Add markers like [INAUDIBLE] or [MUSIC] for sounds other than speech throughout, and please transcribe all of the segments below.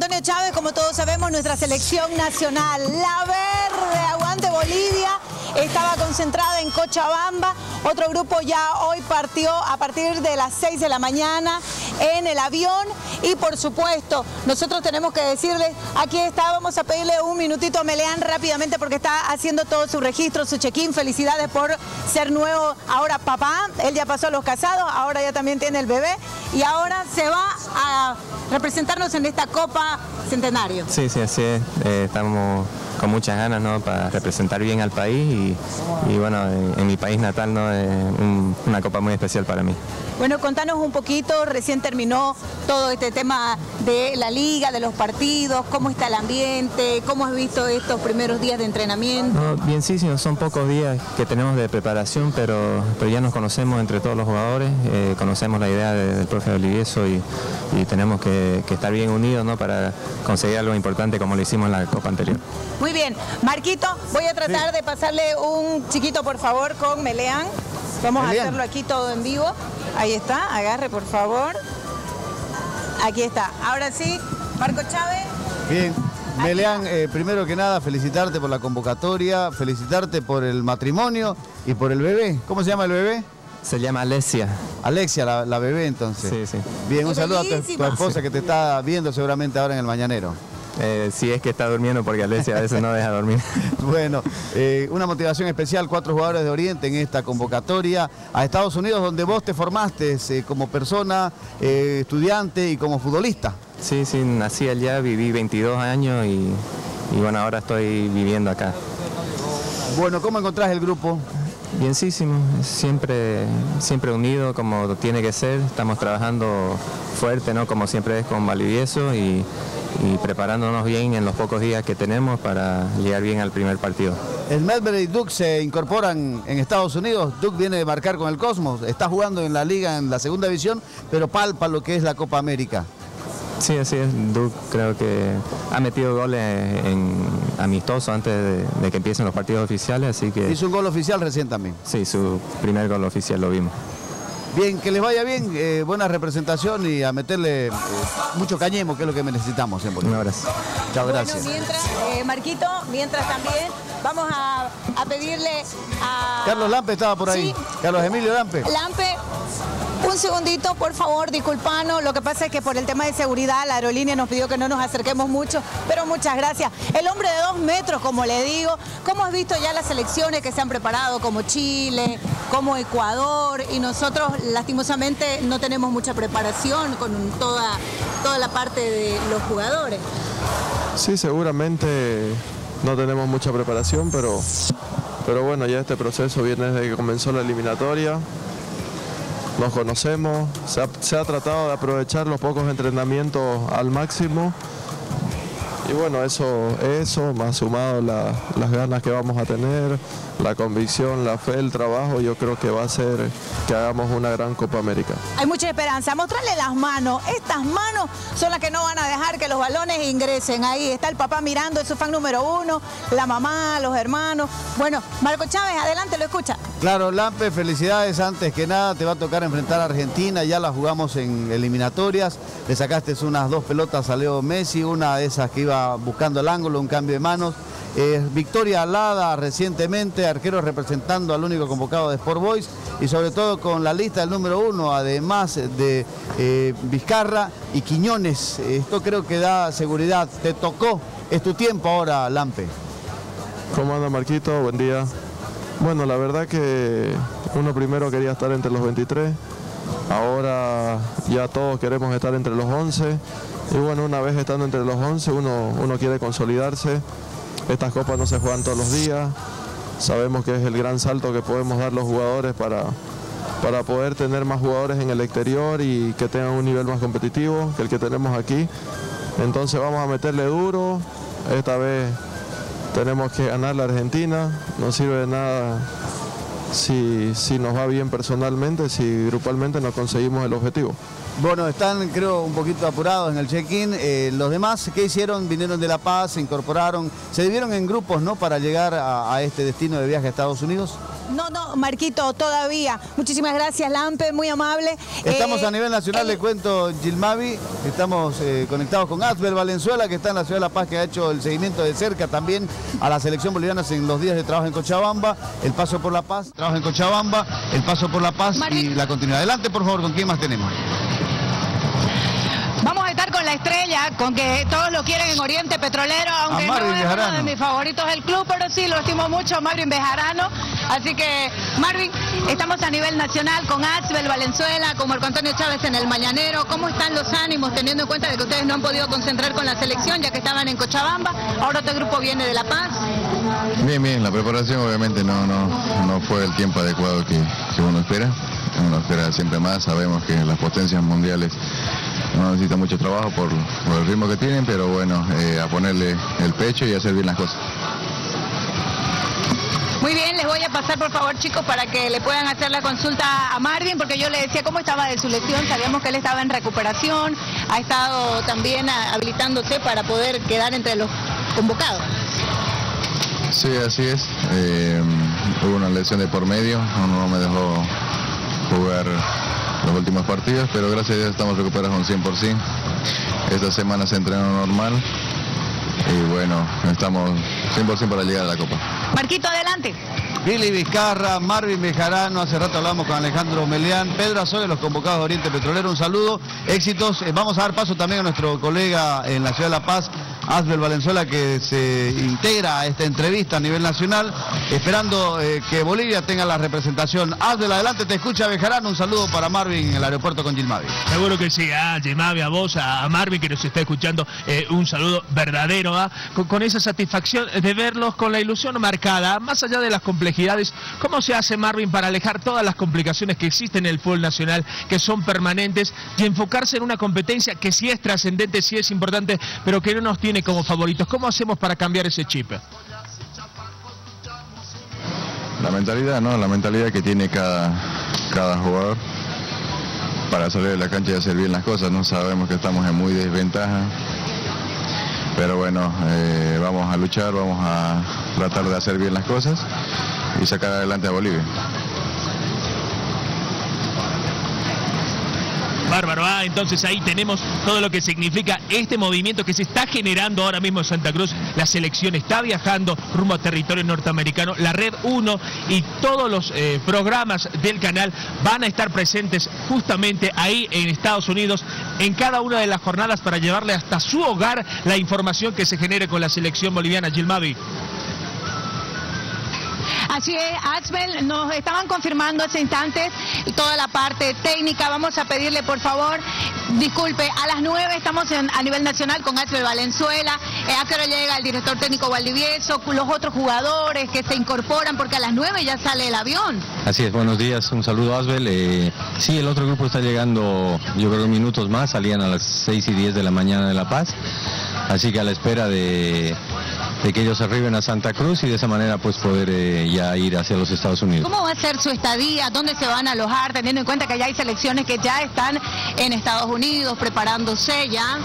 Antonio Chávez, como todos sabemos, nuestra selección nacional, la verde, aguante Bolivia, estaba concentrada en Cochabamba. Otro grupo ya hoy partió a partir de las 6 de la mañana en el avión. Y por supuesto nosotros tenemos que decirles, aquí está, vamos a pedirle un minutito a Meleán rápidamente porque está haciendo todo su registro, su check-in, felicidades por ser nuevo. Ahora papá, él ya pasó a los casados, ahora ya también tiene el bebé. Y ahora se va a representarnos en esta Copa Centenario. Sí, sí, así es, eh, estamos con muchas ganas ¿no? para representar bien al país y, bueno, en, mi país natal ¿no? es una copa muy especial para mí. Bueno, contanos un poquito, recién terminó todo este tema de la liga, de los partidos, cómo está el ambiente, cómo has visto estos primeros días de entrenamiento. No, bien sí, son pocos días que tenemos de preparación, pero, pero ya nos conocemos entre todos los jugadores, eh, conocemos la idea del profe Olivieso y, tenemos que, estar bien unidos ¿no? para conseguir algo importante como lo hicimos en la Copa anterior. Muy bien, Marquito, voy a tratar de pasarle un chiquito por favor con Meleán. Vamos a hacerlo aquí todo en vivo. Ahí está, agarre por favor. Aquí está. Ahora sí, Marco Chávez. Bien. Meleán, eh, primero que nada, felicitarte por la convocatoria, felicitarte por el matrimonio y por el bebé. ¿Cómo se llama el bebé? Se llama Alexia. Alexia, la, bebé entonces. Sí, sí. Bien, un saludo a tu, esposa que te está viendo seguramente ahora en el Mañanero. Eh, si es que está durmiendo, porque Alessia a veces no deja dormir. [LAUGHS] bueno, eh, una motivación especial, cuatro jugadores de Oriente en esta convocatoria a Estados Unidos, donde vos te formaste eh, como persona, estudiante y como futbolista. Sí, sí, nací allá, viví 22 años y, bueno, ahora estoy viviendo acá. Bueno, ¿cómo encontrás el grupo? Bienísimo, siempre, siempre unido como tiene que ser, estamos trabajando fuerte, ¿no? Como siempre es con Valivieso y y preparándonos bien en los pocos días que tenemos para llegar bien al primer partido. El Medvedev y Duke se incorporan en Estados Unidos. Duke viene de marcar con el Cosmos, está jugando en la liga en la segunda división, pero palpa lo que es la Copa América. Sí, así es. Duke creo que ha metido goles en amistoso antes de, que empiecen los partidos oficiales, así que... Hizo un gol oficial recién también. Sí, su primer gol oficial lo vimos. Bien, que les vaya bien, eh, buena representación y a meterle eh, mucho cañemo, que es lo que necesitamos en Un abrazo. Chao, gracias. mientras, eh, Marquito, mientras también vamos a, pedirle a... Carlos Lampe estaba por ahí. Carlos Emilio Lampe. Lampe, un segundito, por favor, disculpanos. Lo que pasa es que por el tema de seguridad la aerolínea nos pidió que no nos acerquemos mucho, pero muchas gracias. El hombre de dos metros, como le digo, ¿cómo has visto ya las selecciones que se han preparado, como Chile, como Ecuador? Y nosotros, lastimosamente, no tenemos mucha preparación con toda, toda la parte de los jugadores. Sí, seguramente no tenemos mucha preparación, pero, pero bueno, ya este proceso viene desde que comenzó la eliminatoria nos conocemos, se ha, tratado de aprovechar los pocos entrenamientos al máximo y bueno, eso, eso más sumado las ganas que vamos a tener, la convicción, la fe, el trabajo, yo creo que va a ser que hagamos una gran Copa América. Hay mucha esperanza. Mostrarle las manos. Estas manos son las que no van a dejar que los balones ingresen. Ahí está el papá mirando, es su fan número uno, la mamá, los hermanos. Bueno, Marco Chávez, adelante, lo escucha. Claro, Lampe, felicidades. Antes que nada, te va a tocar enfrentar a Argentina. Ya la jugamos en eliminatorias. Le sacaste unas dos pelotas a Leo Messi, una de esas que iba buscando el ángulo, un cambio de manos. victoria alada recientemente, arquero representando al único convocado de Sport Boys y sobre todo con la lista del número uno, además de eh, Vizcarra y Quiñones. Esto creo que da seguridad. Te tocó, es tu tiempo ahora, Lampe. ¿Cómo anda Marquito? Buen día. Bueno, la verdad que uno primero quería estar entre los 23, ahora ya todos queremos estar entre los 11 y bueno, una vez estando entre los 11 uno, uno quiere consolidarse. Estas copas no se juegan todos los días. Sabemos que es el gran salto que podemos dar los jugadores para, para poder tener más jugadores en el exterior y que tengan un nivel más competitivo que el que tenemos aquí. Entonces vamos a meterle duro. Esta vez tenemos que ganar la Argentina. No sirve de nada si, si nos va bien personalmente, si grupalmente no conseguimos el objetivo. Bueno, están creo un poquito apurados en el check-in. Eh, los demás, ¿qué hicieron? Vinieron de La Paz, se incorporaron, se dividieron en grupos, ¿no? Para llegar a, este destino de viaje a Estados Unidos. No, no, Marquito, todavía. Muchísimas gracias, Lampe, muy amable. Estamos a nivel nacional, le cuento, Gilmavi, estamos conectados con Asbel Valenzuela, que está en la ciudad de La Paz, que ha hecho el seguimiento de cerca también a la selección boliviana en los días de trabajo en Cochabamba, el paso por La Paz, trabajo en Cochabamba, el paso por La Paz y la continuidad. Adelante, por favor, ¿con quién más tenemos? La estrella, con que todos lo quieren en Oriente Petrolero, aunque no es uno de mis favoritos del club, pero sí lo estimo mucho, Marvin Bejarano. Así que, Marvin, estamos a nivel nacional con Asbel Valenzuela, con Marco Antonio Chávez en el Mañanero. ¿Cómo están los ánimos, teniendo en cuenta de que ustedes no han podido concentrar con la selección, ya que estaban en Cochabamba? Ahora este grupo viene de La Paz. Bien, bien, la preparación obviamente no, no, no fue el tiempo adecuado que, que uno espera. Uno espera siempre más, sabemos que las potencias mundiales no necesita mucho trabajo por, el ritmo que tienen, pero bueno, eh, a ponerle el pecho y hacer bien las cosas. Muy bien, les voy a pasar por favor chicos para que le puedan hacer la consulta a Marvin, porque yo le decía cómo estaba de su lesión, sabíamos que él estaba en recuperación, ha estado también habilitándose para poder quedar entre los convocados. Sí, así es. Eh, hubo una lesión de por medio, no me dejó jugar los últimos partidos, pero gracias a Dios estamos recuperados un 100%. Esta semana se entrenó normal y bueno, estamos 100% para llegar a la Copa. Marquito, adelante. Billy Vizcarra, Marvin Bejarano, hace rato hablamos con Alejandro Melián, Pedro Azoy, los convocados de Oriente Petrolero, un saludo, éxitos. Eh, vamos a dar paso también a nuestro colega en la ciudad de La Paz, Asbel Valenzuela, que se integra a esta entrevista a nivel nacional, esperando eh, que Bolivia tenga la representación. Asbel, adelante, te escucha Bejarano, un saludo para Marvin en el aeropuerto con Gilmavi. Seguro que sí, a Gilmavi, a vos, a Marvin que nos está escuchando, eh, un saludo verdadero, ¿ah? con esa satisfacción de verlos con la ilusión marcada, más allá de las complejidades ¿Cómo se hace Marvin para alejar todas las complicaciones que existen en el fútbol nacional, que son permanentes, y enfocarse en una competencia que sí es trascendente, sí es importante, pero que no nos tiene como favoritos? ¿Cómo hacemos para cambiar ese chip? La mentalidad, ¿no? La mentalidad que tiene cada, cada jugador para salir de la cancha y hacer bien las cosas, ¿no? Sabemos que estamos en muy desventaja, pero bueno, eh, vamos a luchar, vamos a tratar de hacer bien las cosas y sacar adelante a Bolivia. Bárbaro, ah, entonces ahí tenemos todo lo que significa este movimiento que se está generando ahora mismo en Santa Cruz. La selección está viajando rumbo a territorio norteamericano. La Red 1 y todos los eh, programas del canal van a estar presentes justamente ahí en Estados Unidos en cada una de las jornadas para llevarle hasta su hogar la información que se genere con la selección boliviana. Gilmavi. Así es, Asbel, nos estaban confirmando hace instantes toda la parte técnica. Vamos a pedirle, por favor, disculpe, a las 9 estamos a nivel nacional con Asbel Valenzuela. Eh, a qué hora llega el director técnico Valdivieso, los otros jugadores que se incorporan, porque a las 9 ya sale el avión. Así es, buenos días, un saludo Asbel. Eh, sí, el otro grupo está llegando, yo creo, minutos más, salían a las 6 y 10 de la mañana de La Paz. Así que a la espera de de que ellos arriben a Santa Cruz y de esa manera pues poder eh, ya ir hacia los Estados Unidos. ¿Cómo va a ser su estadía? ¿Dónde se van a alojar? Teniendo en cuenta que ya hay selecciones que ya están en Estados Unidos preparándose ya.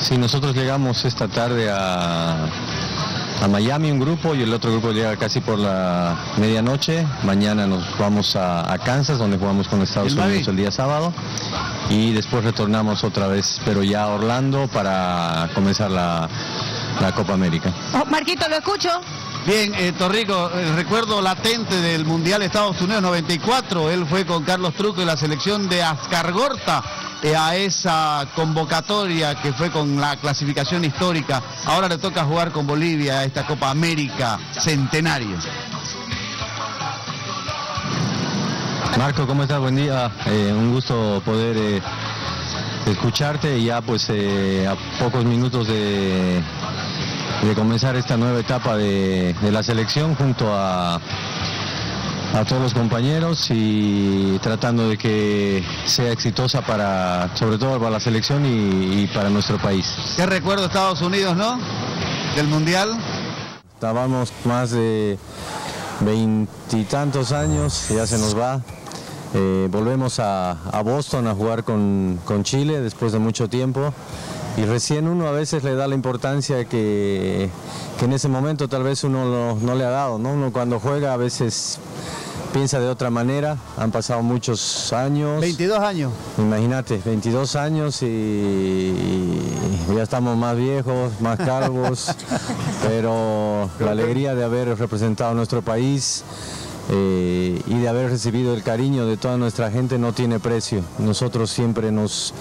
Sí, nosotros llegamos esta tarde a, a Miami un grupo y el otro grupo llega casi por la medianoche. Mañana nos vamos a, Kansas donde jugamos con Estados Unidos el día sábado y después retornamos otra vez, pero ya a Orlando para comenzar la, la Copa América. Oh, Marquito, ¿lo escucho? Bien, eh, Torrico, el recuerdo latente del Mundial Estados Unidos 94, él fue con Carlos Truco y la selección de Ascargorta eh, a esa convocatoria que fue con la clasificación histórica. Ahora le toca jugar con Bolivia a esta Copa América centenario. Marco, ¿cómo estás? Buen día. Eh, un gusto poder escucharte y ya pues a pocos minutos de de comenzar esta nueva etapa de, la selección junto a, a todos los compañeros y tratando de que sea exitosa para, sobre todo para la selección y, para nuestro país. ¿Qué recuerdo Estados Unidos, no? Del Mundial. Estábamos más de veintitantos años, ya se nos va. Eh, volvemos a, Boston a jugar con, con Chile después de mucho tiempo y recién uno a veces le da la importancia que, en ese momento tal vez uno no le ha dado, ¿no? Uno cuando juega a veces piensa de otra manera. Han pasado muchos años. 22 años. Imagínate, 22 años y, y ya estamos más viejos, más calvos, [LAUGHS] pero la alegría de haber representado a nuestro país eh, y de haber recibido el cariño de toda nuestra gente no tiene precio. Nosotros siempre nos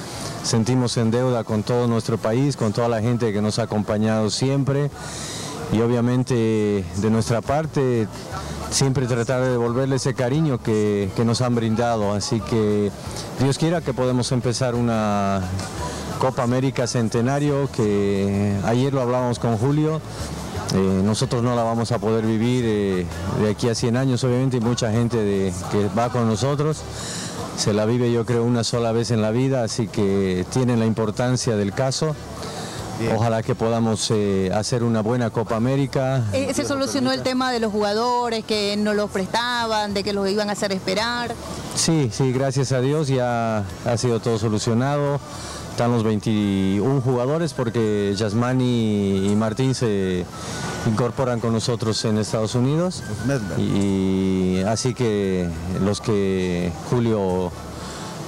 sentimos en deuda con todo nuestro país, con toda la gente que nos ha acompañado siempre y obviamente de nuestra parte siempre tratar de devolverle ese cariño que, nos han brindado. Así que Dios quiera que podamos empezar una Copa América Centenario, que ayer lo hablábamos con Julio. Eh, nosotros no la vamos a poder vivir eh, de aquí a 100 años, obviamente, y mucha gente de, que va con nosotros. Se la vive yo creo una sola vez en la vida, así que tienen la importancia del caso. Ojalá que podamos eh, hacer una buena Copa América. Eh, ¿Se solucionó el tema de los jugadores que no los prestaban, de que los iban a hacer esperar? Sí, sí, gracias a Dios ya ha sido todo solucionado. Están los 21 jugadores porque Yasmani y Martín se incorporan con nosotros en Estados Unidos. Y así que los que Julio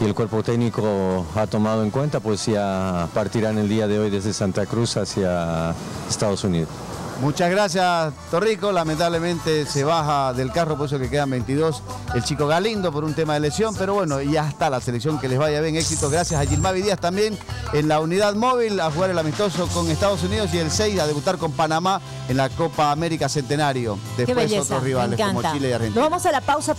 y el cuerpo técnico ha tomado en cuenta, pues ya partirán el día de hoy desde Santa Cruz hacia Estados Unidos. Muchas gracias, Torrico. Lamentablemente se baja del carro, por eso que quedan 22 el chico Galindo por un tema de lesión, pero bueno, ya está la selección que les vaya bien. Éxito, gracias a Gilmavi Díaz también en la unidad móvil a jugar el amistoso con Estados Unidos y el 6 a debutar con Panamá en la Copa América Centenario. Después otros rivales como Chile y Argentina. Nos vamos a la pausa.